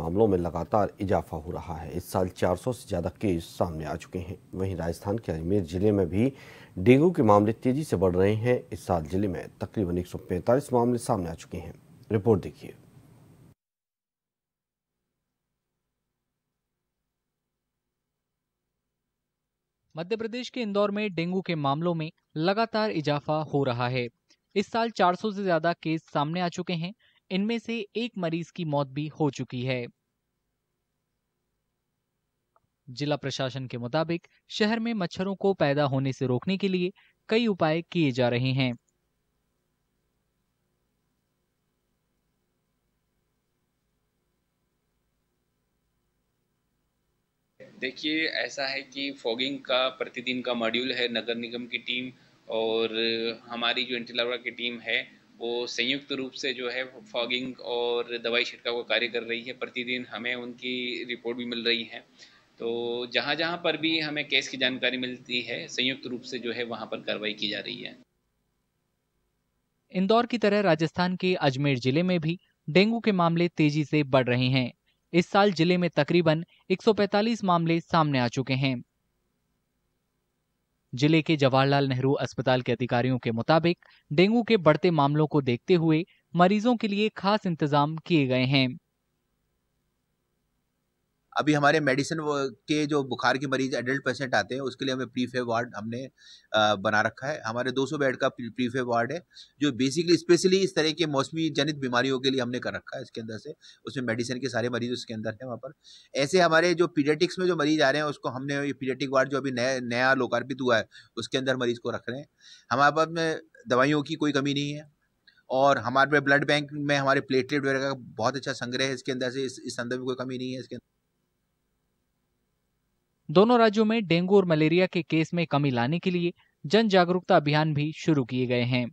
मामलों में लगातार इजाफा हो रहा है। इस साल 400 से ज़्यादा केस सामने आ चुके हैं। वहीं राजस्थान के अजमेर ज़िले में भी डेंगू के मामले तेज़ी से बढ़ रहे हैं। इस साल ज़िले में तकरीबन 145 मामले सामने आ चुके हैं। रिपोर्ट देखिए। मध्य प्रदेश के इंदौर में डेंगू के मामलों में लगातार इजाफा हो रहा है। इस साल 400 से ज़्यादा केस सामने आ चुके हैं। इनमें से एक मरीज़ की मौत भी हो चुकी है। जिला प्रशासन के मुताबिक शहर में मच्छरों को पैदा होने से रोकने के लिए कई उपाय किए जा रहे हैं। देखिए, ऐसा है कि फॉगिंग का प्रतिदिन का मॉड्यूल है, नगर निगम की टीम और हमारी जो एंटीलावा की टीम है वो संयुक्त रूप से जो है फॉगिंग और दवाई छिड़काव का कार्य कर रही है। प्रतिदिन हमें उनकी रिपोर्ट भी मिल रही है। तो जहाँ जहाँ पर भी हमें केस की जानकारी मिलती है, संयुक्त रूप से जो है वहाँ पर कार्रवाई की जा रही है। इंदौर की तरह राजस्थान के अजमेर ज़िले में भी डेंगू के मामले तेज़ी से बढ़ रहे हैं। इस साल ज़िले में तकरीबन 145 मामले सामने आ चुके हैं। ज़िले के जवाहरलाल नेहरू अस्पताल के अधिकारियों के मुताबिक, डेंगू के बढ़ते मामलों को देखते हुए मरीजों के लिए खास इंतज़ाम किए गए हैं। अभी हमारे मेडिसिन के जो बुखार के मरीज़ एडल्ट पेशेंट आते हैं, उसके लिए हमें प्रीफे वार्ड हमने बना रखा है। हमारे 200 बेड का प्रीफे वार्ड है, जो बेसिकली स्पेशली इस तरह के मौसमी जनित बीमारियों के लिए हमने कर रखा है इसके अंदर से। उसमें मेडिसिन के सारे मरीज़ उसके अंदर है वहाँ पर। ऐसे हमारे जो पीडियाटिक्स में जो मरीज़ आ रहे हैं, उसको हमने ये पीडियाटिक वार्ड जो अभी नया नया लोकार्पित हुआ है, उसके अंदर मरीज़ को रख रहे हैं। हमारे पास में दवाइयों की कोई कमी नहीं है और हमारे ब्लड बैंक में हमारे प्लेटलेट वगैरह का बहुत अच्छा संग्रह है इसके अंदर से इस संदर्भ में कोई कमी नहीं है इसके अंदर। दोनों राज्यों में डेंगू और मलेरिया के केस में कमी लाने के लिए जन जागरूकता अभियान भी शुरू किए गए हैं।